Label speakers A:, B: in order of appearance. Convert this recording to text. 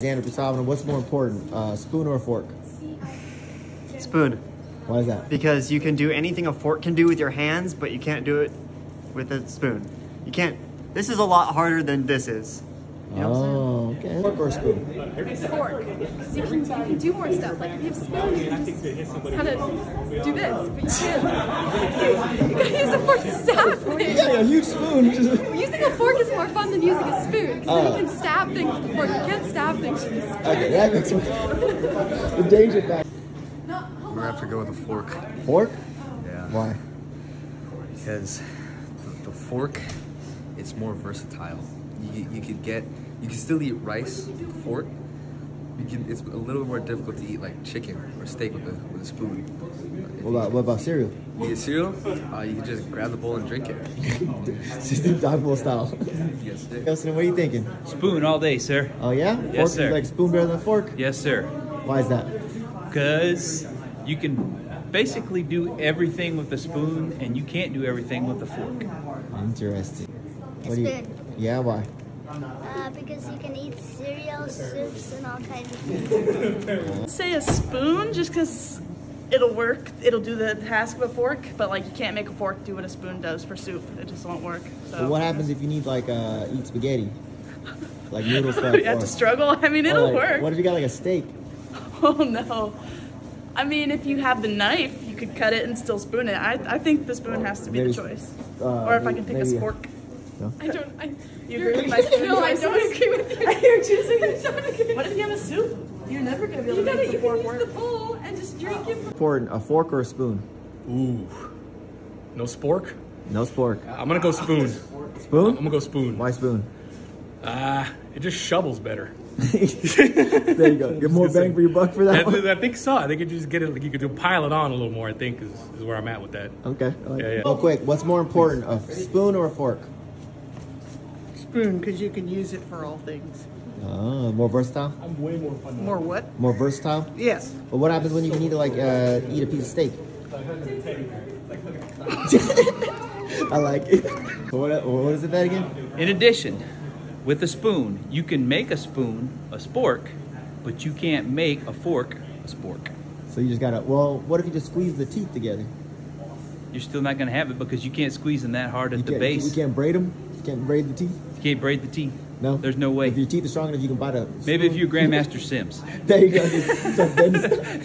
A: Xander Pisavina, what's more important, uh, spoon or a fork?
B: Spoon.
A: Why is that?
B: Because you can do anything a fork can do with your hands, but you can't do it with a spoon. You can't. This is a lot harder than this is. You know what I'm saying?
A: Oh, okay. Fork or spoon?
C: fork. So you can, you can do more stuff. Like if you have spoon, you can just kind of do this, but you can't. You gotta use a fork to stab things.
A: Yeah, a huge spoon.
C: Using a fork is more fun than using a spoon, because
A: Oh.
C: then you can stab things with a fork. You can't stab things with a spoon.
A: okay, that makes sense. the danger factor.
D: I'm gonna have to go with a fork.
A: Fork?
D: Yeah.
A: Why?
D: Because the, the fork, it's more versatile. You, you could get, you can still eat rice with a fork. You can, it's a little more difficult to eat like chicken or steak with a, with a spoon. If
A: What about, what about cereal?
D: you eat cereal, uh, you can just grab the bowl and drink it.
A: Just do dog bowl style.
D: Yes, sir.
A: Justin, what are you thinking?
E: Spoon all day, sir.
A: Oh yeah?
E: Yes,
A: fork,
E: sir.
A: Like spoon better than fork?
E: Yes, sir.
A: Why is that?
E: Because you can basically do everything with a spoon, and you can't do everything with a fork.
A: Interesting. What do you? Yeah, why?
F: Uh, because you can eat cereal, soups, and all kinds of things.
G: say a spoon just because it'll work. It'll do the task of a fork, but like you can't make a fork do what a spoon does for soup. It just won't work. So
A: But what happens if you need like uh, eat spaghetti? Like noodle stuff.
G: you have
A: or-
G: to struggle. I mean, it'll
A: like,
G: work.
A: What if you got like a steak?
G: Oh no. I mean, if you have the knife, you could cut it and still spoon it. I, I think the spoon has to be
A: Maybe-
G: the choice.
A: Uh,
G: or if I can pick a fork.
C: I don't. I,
G: You
C: you're-
G: agree with my spoon
C: No, I don't agree with you.
G: You're choosing
C: I don't agree.
G: What if you have a soup? You're never gonna be able
C: You
G: to
C: gotta.
G: make
C: You
G: the fork
C: can use
G: work.
C: the bowl and just drink it.
A: Important, a fork or a spoon?
H: Ooh. No spork?
A: No spork.
H: I'm gonna go spoon.
A: Spoon?
H: I'm gonna go spoon.
A: Why spoon?
H: Ah, it just shovels better.
A: there you go. Get more bang for your buck for that
H: I,
A: one.
H: I think so. I think you just get it. Like you could do pile it on a little more. I think is, is where I'm at with that.
A: Okay. I like
H: Yeah,
A: it.
H: yeah.
A: Real quick, what's more important, a spoon or a fork?
I: Spoon because you can use it for all things.
A: Oh, more versatile.
H: I'm way more fun.
I: More what?
A: More versatile.
I: Yes.
A: But what happens when you need to like uh, eat a piece of steak? I like it. What, what is it that again?
E: In addition, with a spoon, you can make a spoon a spork, but you can't make a fork a spork.
A: So you just gotta. Well, what if you just squeeze the teeth together?
E: You're still not going to have it because you can't squeeze them that hard at
A: You
E: the base.
A: You can't braid them. You can't braid the teeth.
E: You can't braid the teeth.
A: No.
E: There's no way.
A: If your teeth are strong enough, you can bite a.
E: Maybe if you're Grandmaster Sims.
A: There you go.